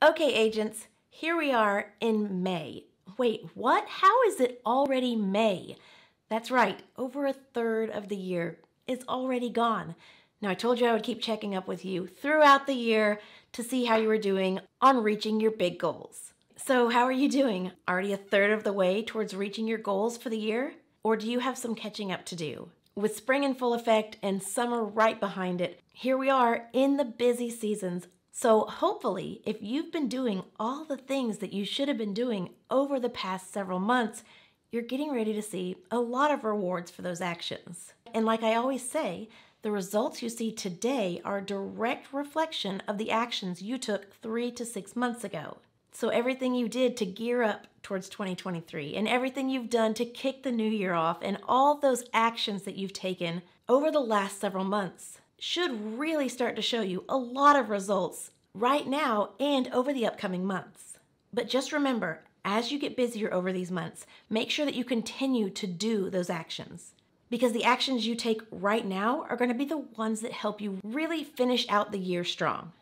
Okay, agents, here we are in May. Wait, what? How is it already May? That's right, over a third of the year is already gone. Now, I told you I would keep checking up with you throughout the year to see how you were doing on reaching your big goals. So, how are you doing? Already a third of the way towards reaching your goals for the year? Or do you have some catching up to do? With spring in full effect and summer right behind it, here we are in the busy seasons. So, hopefully, if you've been doing all the things that you should have been doing over the past several months, you're getting ready to see a lot of rewards for those actions. And like I always say, the results you see today are a direct reflection of the actions you took three to six months ago. So, everything you did to gear up towards 2023, and everything you've done to kick the new year off, and all those actions that you've taken over the last several months should really start to show you a lot of results right now and over the upcoming months. But just remember, as you get busier over these months, make sure that you continue to do those actions because the actions you take right now are going to be the ones that help you really finish out the year strong.